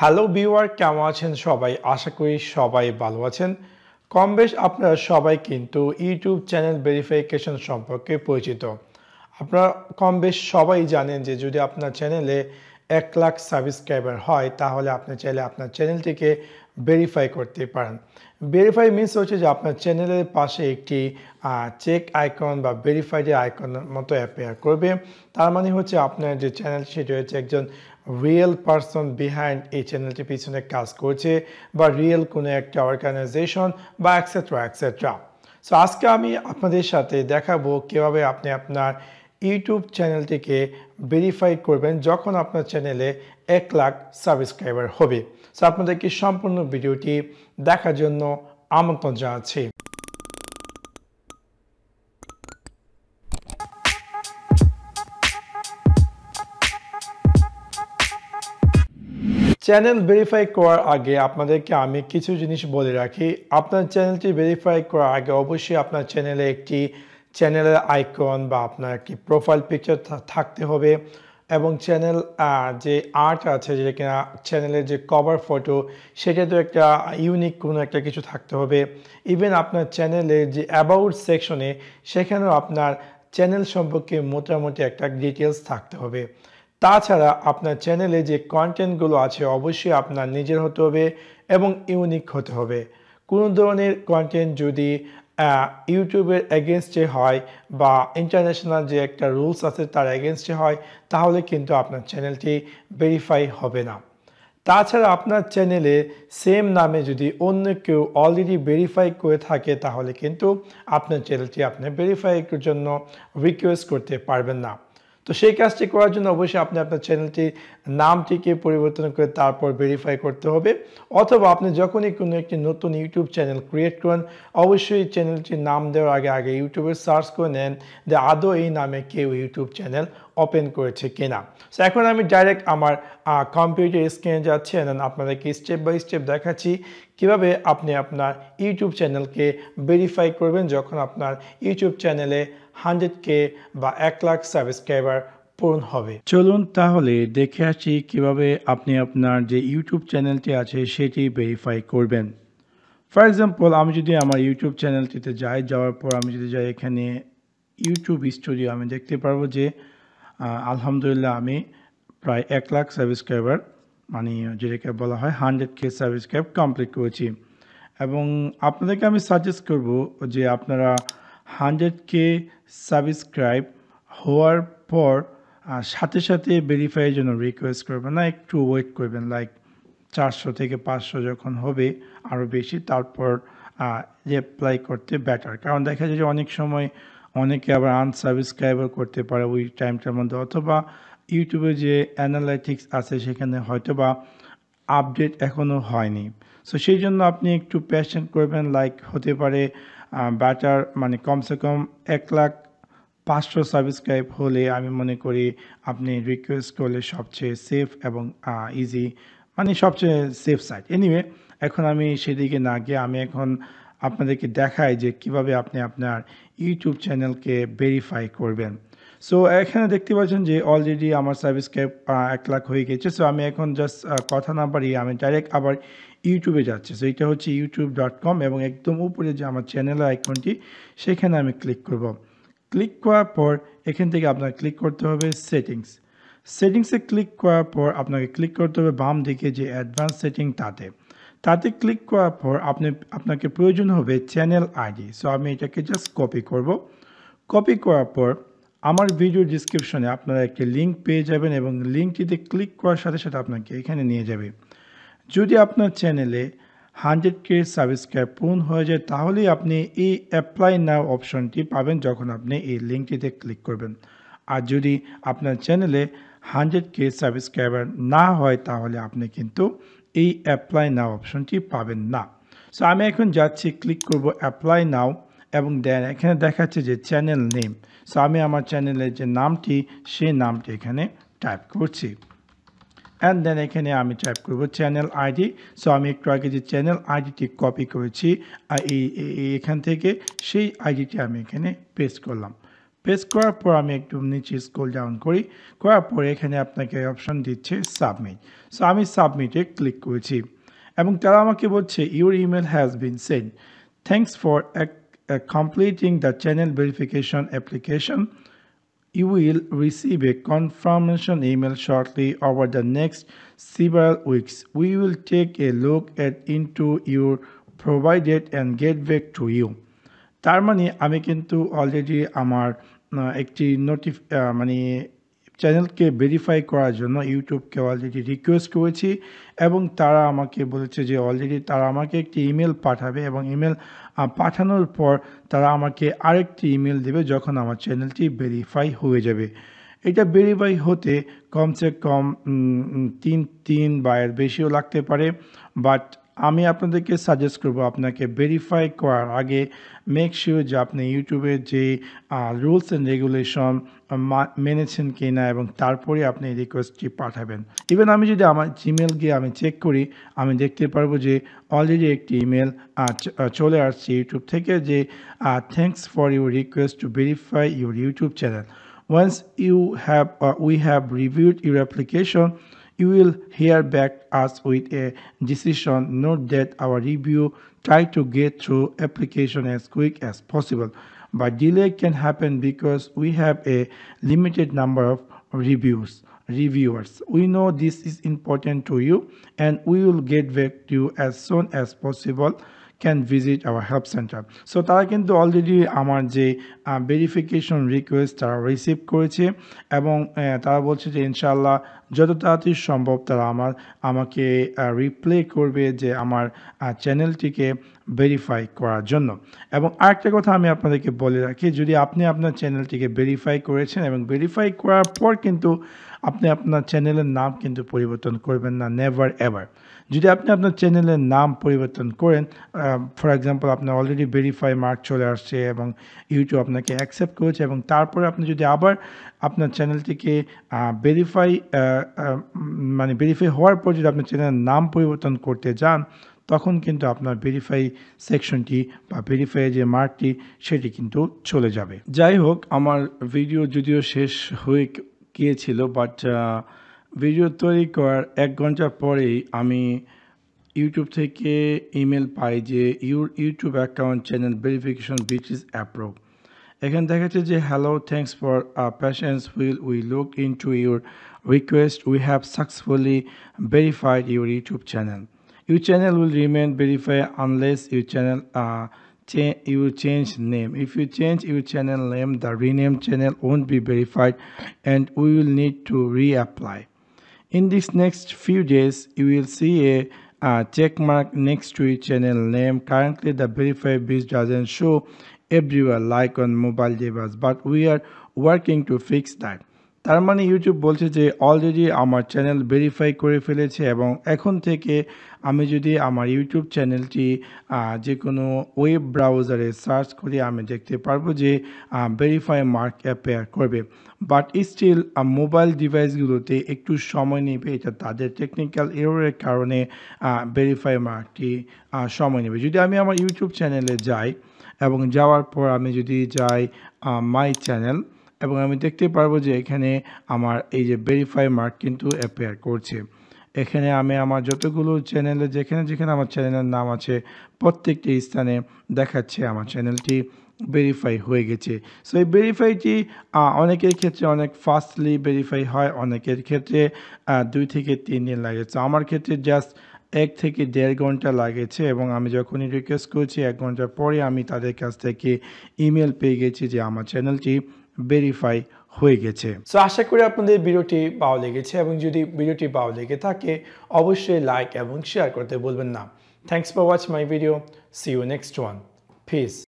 Hello viewer কেমন আছেন সবাই? আশা করি সবাই ভালো আছেন। কম বেশ আপনারা সবাই কিন্তু ইউটিউব চ্যানেল ভেরিফিকেশন সম্পর্কে পরিচিত। আপনারা কম বেশ সবাই জানেন যে যদি আপনার চ্যানেলে এক লাখ সাবস্ক্রাইবার হয়, তাহলে আপনি চাইলে আপনার চ্যানেলটিকে ভেরিফাই করতে পারেন। ভেরিফাই মিনস হচ্ছে যে আপনার চ্যানেলের পাশে একটি চেক আইকন বা ভেরিফাইড আইকনের মতো অ্যাপেয়ার করবে। তার মানে হচ্ছে আপনার যে চ্যানেল সেটি হচ্ছে একজন রিয়েল পারসন বিহাইন্ড এই চ্যানেলটির পিছনে কাজ করছে বা রিয়েল কোনো একটা অর্গানাইজেশন বা অ্যাক্সেট্রা অ্যাক্সেট্রা সো আজকে আমি আপনাদের সাথে দেখাবো কীভাবে আপনি আপনার ইউটিউব চ্যানেলটিকে ভেরিফাই করবেন যখন আপনার চ্যানেলে এক লাখ সাবস্ক্রাইবার হবে। সো আপনাদেরকে সম্পূর্ণ ভিডিওটি দেখার জন্য আমন্ত্রণ জানাচ্ছি। চ্যানেল ভেরিফাই করার আগে আপনাদেরকে আমি কিছু জিনিস বলে রাখি। আপনার চ্যানেলটি ভেরিফাই করার আগে অবশ্যই আপনার চ্যানেলে একটি চ্যানেলের আইকন বা আপনার একটি প্রোফাইল পিকচার থাকতে হবে এবং চ্যানেল যে আর্ট আছে যে কিনা চ্যানেলের যে কভার ফটো সেটা তো একটা ইউনিক কোনো একটা কিছু থাকতে হবে। ইভেন আপনার চ্যানেলের যে অ্যাবাউট সেকশনে সেখানেও আপনার চ্যানেল সম্পর্কে মোটামুটি একটা ডিটেলস থাকতে হবে। তাছাড়া আপনার চ্যানেলে যে কন্টেন্টগুলো আছে অবশ্যই আপনার নিজের হতে হবে এবং ইউনিক হতে হবে। কোনো ধরনের কন্টেন্ট যদি ইউটিউবের এগেনস্টে হয় বা ইন্টারন্যাশনাল যে একটা রুলস আছে তার এগেনস্টে হয়, তাহলে কিন্তু আপনার চ্যানেলটি ভেরিফাই হবে না। তাছাড়া আপনার চ্যানেলে সেম নামে যদি অন্য কেউ অলরেডি ভেরিফাই করে থাকে, তাহলে কিন্তু আপনার চ্যানেলটি আপনি ভেরিফাইয়ের জন্য রিকোয়েস্ট করতে পারবেন না। তো সেই কাজটি করার জন্য অবশ্যই আপনি আপনার চ্যানেলটির নামটিকে পরিবর্তন করে তারপর ভেরিফাই করতে হবে। অথবা আপনি যখনই কোনো একটি নতুন ইউটিউব চ্যানেল ক্রিয়েট করেন, অবশ্যই চ্যানেলটির নাম দেওয়ার আগে আগে ইউটিউবে সার্চ করে নেন যে আদৌ এই নামে কেউ ইউটিউব চ্যানেল ওপেন করেছে কিনা। সো এখন আমি ডাইরেক্ট আমার কম্পিউটার স্ক্রিনে যাচ্ছি এবং আপনাদেরকে স্টেপ বাই স্টেপ দেখাচ্ছি কীভাবে আপনি আপনার ইউটিউব চ্যানেলকে ভেরিফাই করবেন যখন আপনার ইউটিউব চ্যানেলে হান্ড্রেড কে বা এক লাখ সাবস্ক্রাইবার পূরণ হবে। চলুন তাহলে দেখে আসি কীভাবে আপনি আপনার যে ইউটিউব চ্যানেলটি আছে, সেটি ভেরিফাই করবেন। ফর এক্সাম্পল আমি যদি আমার ইউটিউব চ্যানেলটিতে যাই, যাওয়ার পর আমি যদি যাই এখানে ইউটিউব স্টুডিও আমি দেখতে পারব যে আলহামদুলিল্লাহ আমি প্রায় এক লাখ সাবস্ক্রাইবার মানে যেটাকে বলা হয় হান্ড্রেড কে সাবস্ক্রাইব কমপ্লিট করেছি। এবং আপনাদেরকে আমি সাজেস্ট করব যে আপনারা হান্ড্রেড কে সাবস্ক্রাইব হওয়ার পর সাথে সাথে ভেরিফাইয়ের জন্য রিকোয়েস্ট করবেন না, একটু ওয়েট করবেন লাইক চারশো থেকে পাঁচশো যখন হবে আরও বেশি, তারপর অ্যাপ্লাই করতে বেটার কারণ দেখা যায় যে অনেক সময় অনেকে আবার আনসাবস্ক্রাইবার করতে পারে ওই টাইমটার মধ্যে, অথবা ইউটিউবে যে অ্যানালাইটিক্স আছে সেখানে হয়তো বা আপডেট এখনও হয়নি। সো সেই জন্য আপনি একটু পেশেন্ট করবেন লাইক হতে পারে ব্যাটার মানে কমসে কম এক লাখ পাঁচশো সাবস্ক্রাইব হলে আমি মনে করি আপনি রিকোয়েস্ট করলে সবচেয়ে সেফ এবং ইজি মানে সবচেয়ে সেফ সাইট এনিওয়ে এখন আমি সেদিকে না গিয়ে আমি এখন আপনাদেরকে দেখাই যে কীভাবে আপনি আপনার ইউটিউব চ্যানেলকে ভেরিফাই করবেন। সো এখানে দেখতে পাচ্ছেন যে অলরেডি আমার সাবস্ক্রাইব এক লাখ হয়ে গেছে। সো আমি এখন জাস্ট কথা না পারি আমি ডাইরেক্ট আবার ইউটিউবে যাচ্ছে। সো এটা হচ্ছে ইউটিউব ডট কম এবং একদম উপরে যে আমার চ্যানেলের আইকনটি সেখানে আমি ক্লিক করব। ক্লিক করার পর এখান থেকে আপনার ক্লিক করতে হবে সেটিংস সেটিংসে ক্লিক করার পর আপনাকে ক্লিক করতে হবে বাম দিকে যে অ্যাডভান্স সেটিং তাতে। তাতে ক্লিক করার পর আপনি, আপনাকে প্রয়োজন হবে চ্যানেল আইডি সো আমি এটাকে জাস্ট কপি করব। কপি করার পর আমার ভিডিও ডিসক্রিপশনে আপনারা একটি লিঙ্ক পেয়ে যাবেন এবং লিঙ্কটিতে ক্লিক করার সাথে সাথে আপনাকে এখানে নিয়ে যাবে। যদি আপনার চ্যানেলে হান্ড্রেড কে সাবস্ক্রাইব পূর্ণ হয়ে যায়, তাহলেই আপনি এই অ্যাপ্লাই নাও অপশনটি পাবেন যখন আপনি এই লিঙ্কটিতে ক্লিক করবেন। আর যদি আপনার চ্যানেলে হান্ড্রেড কে সাবস্ক্রাইবার না হয়, তাহলে আপনি কিন্তু এই অ্যাপ্লাই নাও অপশনটি পাবেন না। সো আমি এখন যাচ্ছি ক্লিক করব অ্যাপ্লাই নাও এবং দেন এখানে দেখাচ্ছে যে চ্যানেল নেম সো আমি আমার চ্যানেলের যে নামটি, সেই নামটি এখানে টাইপ করছি। অ্যান্ড দেন এখানে আমি টাইপ করব চ্যানেল আইডি সো আমি একটু আগে যে চ্যানেল আইডিটি কপি করেছি এই এখান থেকে সেই আইডিটি আমি এখানে পেস্ট করলাম। পেস্ট করার পর আমি একটু নিচে স্ক্রল ডাউন করি। করার পরে এখানে আপনাকে অপশন দিচ্ছে সাবমিট সো আমি সাবমিটে ক্লিক করেছি। এবং তারা আমাকে বলছে your email has been send thanks for completing the channel verification application you will receive a confirmation email shortly over the next several weeks we will take a look at into your provided and get back to you তার মানে আমি কিন্তু already আমার আহ, একটি নোটিফ মানে চ্যানেলকে verify করার জন্য ইউটিউবকে অলরেডি রিকোয়েস্ট করেছি এবং তারা আমাকে বলেছে যে অলরেডি তারা আমাকে একটি ইমেল পাঠাবে এবং ইমেল পাঠানোর পর তারা আমাকে আরেকটি ইমেল দেবে যখন আমার চ্যানেলটি ভেরিফাই হয়ে যাবে। এটা ভেরিফাই হতে কমসে কম তিন তিন বা এর বেশিও লাগতে পারে বাট আমি আপনাদেরকে সাজেস্ট করব আপনাকে ভেরিফাই করার আগে মেক শিওর যে আপনি ইউটিউবের যে রুলস অ্যান্ড রেগুলেশন মেনেছেন কি না এবং তারপরে আপনি রিকোয়েস্টটি পাঠাবেন। ইভেন আমি যদি আমার জিমেল গিয়ে আমি চেক করি আমি দেখতে পারব যে অলরেডি একটি ইমেল চলে আসছে ইউটিউব থেকে যে thanks for your request to verify your YouTube channel you have uh, we have reviewed your application, you will hear back us with a decision. Note that our review try to get through application as quick as possible, but delay can happen because we have a limited number of reviews reviewers. We know this is important to you, and we will get back to you as soon as possible. Can visit our help centre so তারা কিন্তু already আমার যে verification request তারা receive করেছে এবং তারা বলছে যে ইনশাল্লাহ যত তাড়াতাড়ি সম্ভব তারা আমার, আমাকে রিপ্লে করবে যে, আমার চ্যানেলটিকে ভেরিফাই করার জন্য। এবং আরেকটা কথা আমি আপনাদেরকে বলে রাখি, যদি আপনি আপনার চ্যানেলটিকে ভেরিফাই করেছেন এবং ভেরিফাই করার পর কিন্তু আপনি আপনার চ্যানেলের নাম কিন্তু পরিবর্তন করবেন না নেভার এভার যদি আপনি আপনার চ্যানেলের নাম পরিবর্তন করেন ফর এক্সাম্পল আপনার অলরেডি ভেরিফাই মার্ক চলে আসছে এবং ইউটিউব আপনাকে অ্যাকসেপ্ট করেছে এবং তারপরে আপনি যদি আবার আপনার চ্যানেলটিকে ভেরিফাই মানে ভেরিফাই হওয়ার পর যদি আপনার চ্যানেলের নাম পরিবর্তন করতে যান, তখন কিন্তু আপনার ভেরিফাই সেকশনটি বা ভেরিফাই যে মার্কটি সেটি কিন্তু চলে যাবে। যাই হোক, আমার ভিডিও যদিও শেষ হয়ে গিয়েছিল বাট ভিডিও তৈরি করার এক ঘণ্টা পরেই আমি ইউটিউব থেকে ইমেল পাই যে your YouTube account channel verification which is approve এখানে দেখাচ্ছে যে hello thanks for patience will we look into your request we have successfully verified your YouTube channel Your channel will remain verify unless your channel uh, cha- you change name. If you change your channel name, the renamed channel won't be verified and we will need to reapply. In these next few days, you will see a uh, check mark next to your channel name. Currently, the verify page doesn't show everywhere like on mobile device, but we are working to fix that. তার মানে YouTube বলছে যে already আমার channel verify করে ফেলেছে এবং এখন থেকে আমি যদি আমার ইউটিউব চ্যানেলটি যে কোনো ওয়েব ব্রাউজারে সার্চ করি আমি দেখতে পারব যে ভেরিফাই মার্ক অ্যাপেয়ার করবে। বাট স্টিল মোবাইল ডিভাইসগুলোতে একটু সময় নেবে, এটা তাদের টেকনিক্যাল এররের কারণে ভেরিফাই মার্কটি সময় নেবে। যদি আমি আমার ইউটিউব চ্যানেলে যাই এবং যাওয়ার পর আমি যদি যাই মাই চ্যানেল এবং আমি দেখতে পারব যে এখানে আমার এই যে ভেরিফাই মার্ক কিন্তু অ্যাপেয়ার করছে। এখানে আমি আমার যতগুলো চ্যানেলে যেখানে যেখানে আমার চ্যানেলের নাম আছে, প্রত্যেকটি স্থানে দেখাচ্ছে আমার চ্যানেলটি ভেরিফাই হয়ে গেছে। সো এই ভেরিফাইটি অনেকের ক্ষেত্রে অনেক ফাস্টলি ভেরিফাই হয়, অনেকের ক্ষেত্রে দুই থেকে তিন দিন লাগে। তো আমার ক্ষেত্রে জাস্ট এক থেকে দেড় ঘণ্টা লাগেছে এবং আমি যখনই রিকোয়েস্ট করছি, এক ঘণ্টা পরে আমি তাদের কাছ থেকে ইমেল পেয়ে গেছি যে আমার চ্যানেলটি ভেরিফাই হয়ে গেছে। সো আশা করি আপনাদের ভিডিওটি ভালো লেগেছে এবং যদি ভিডিওটি ভালো লেগে থাকে, অবশ্যই লাইক এবং শেয়ার করতে বলবেন না। Thanks for watch my video see you next one peace